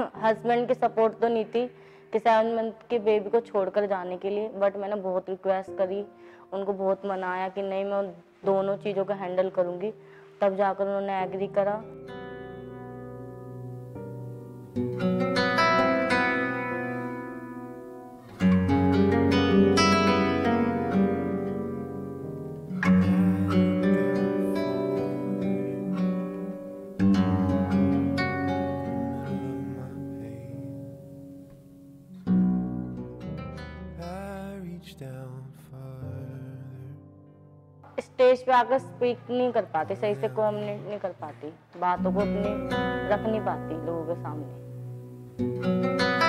Husband की support तो नहीं थी कि सेवन मंथ के बेबी को छोड़कर जाने के लिए बट मैंने बहुत रिक्वेस्ट करी, उनको बहुत मनाया कि नहीं, मैं दोनों चीज़ों को हैंडल करूँगी। तब जाकर उन्होंने एग्री करा। स्टेज पे आकर स्पीक नहीं कर पाती सही से कम्युनिकेट नहीं कर पाती बातों को अपने रख नहीं पाती लोगों के सामने।